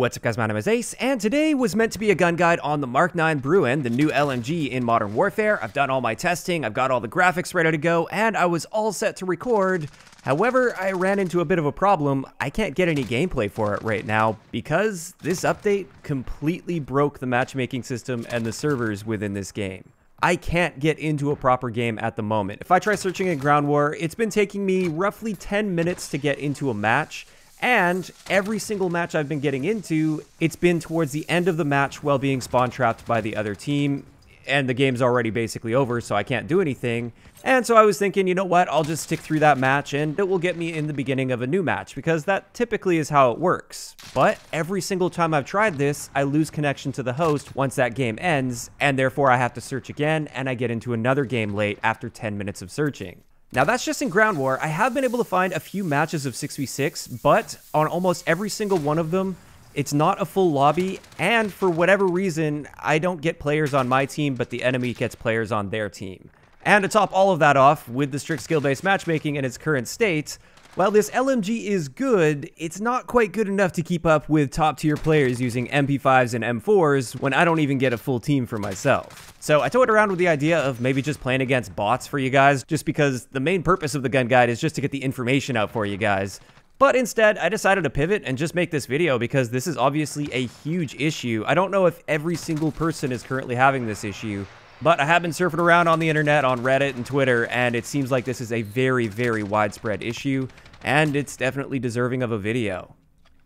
What's up guys, my name is Ace, and today was meant to be a gun guide on the Mark 9 Bruen, the new LMG in Modern Warfare. I've done all my testing, I've got all the graphics ready to go, and I was all set to record. However, I ran into a bit of a problem. I can't get any gameplay for it right now because this update completely broke the matchmaking system and the servers within this game. I can't get into a proper game at the moment. If I try searching in Ground War, it's been taking me roughly 10 minutes to get into a match, and every single match I've been getting into, it's been towards the end of the match while being spawn trapped by the other team. And the game's already basically over, so I can't do anything. And so I was thinking, you know what, I'll just stick through that match and it will get me in the beginning of a new match, because that typically is how it works. But every single time I've tried this, I lose connection to the host once that game ends, and therefore I have to search again, and I get into another game late after 10 minutes of searching. Now that's just in Ground War. I have been able to find a few matches of 6v6, but on almost every single one of them, it's not a full lobby, and for whatever reason, I don't get players on my team, but the enemy gets players on their team. And to top all of that off, with the strict skill-based matchmaking in its current state, while this LMG is good, it's not quite good enough to keep up with top tier players using MP5s and M4s when I don't even get a full team for myself. So I toyed around with the idea of maybe just playing against bots for you guys, just because the main purpose of the gun guide is just to get the information out for you guys. But instead, I decided to pivot and just make this video because this is obviously a huge issue. I don't know if every single person is currently having this issue, but I have been surfing around on the internet, on Reddit and Twitter, and it seems like this is a very, very widespread issue, and it's definitely deserving of a video.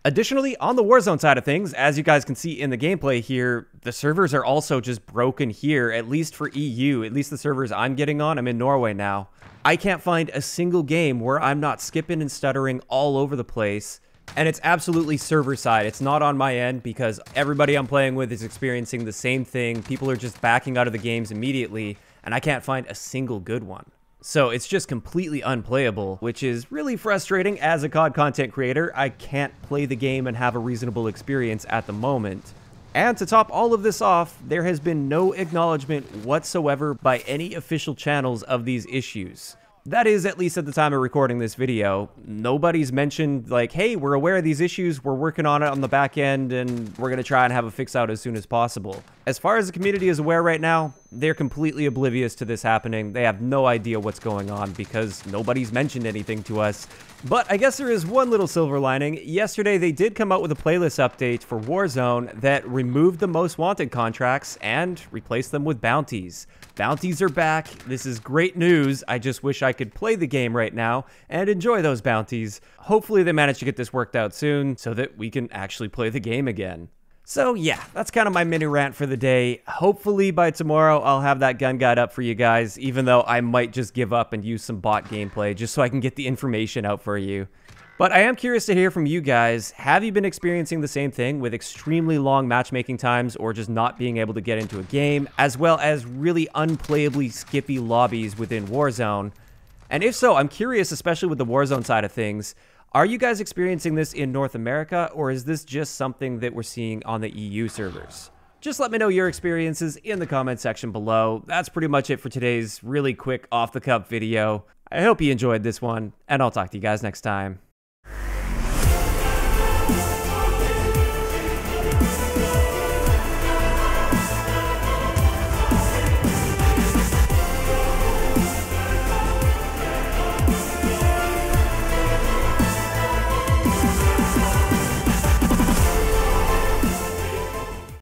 Additionally, on the Warzone side of things, as you guys can see in the gameplay here, the servers are also just broken here, at least for EU, at least the servers I'm getting on. I'm in Norway now. I can't find a single game where I'm not skipping and stuttering all over the place, and it's absolutely server side. It's not on my end because everybody I'm playing with is experiencing the same thing. People are just backing out of the games immediately, and I can't find a single good one. So it's just completely unplayable, which is really frustrating as a COD content creator. I can't play the game and have a reasonable experience at the moment. And to top all of this off, there has been no acknowledgement whatsoever by any official channels of these issues. That is, at least at the time of recording this video, nobody's mentioned, like, hey, we're aware of these issues, we're working on it on the back end, and we're going to try and have a fix out as soon as possible. As far as the community is aware right now, they're completely oblivious to this happening. They have no idea what's going on because nobody's mentioned anything to us. But I guess there is one little silver lining. Yesterday, they did come out with a playlist update for Warzone that removed the most wanted contracts and replaced them with bounties. Bounties are back. This is great news. I just wish I could play the game right now and enjoy those bounties. Hopefully, they manage to get this worked out soon so that we can actually play the game again. So yeah, that's kind of my mini rant for the day. Hopefully by tomorrow I'll have that gun guide up for you guys, even though I might just give up and use some bot gameplay just so I can get the information out for you. But I am curious to hear from you guys. Have you been experiencing the same thing with extremely long matchmaking times or just not being able to get into a game, as well as really unplayably skippy lobbies within Warzone? And if so, I'm curious, especially with the Warzone side of things, are you guys experiencing this in North America, or is this just something that we're seeing on the EU servers? Just let me know your experiences in the comment section below. That's pretty much it for today's really quick off the cup video. I hope you enjoyed this one, and I'll talk to you guys next time.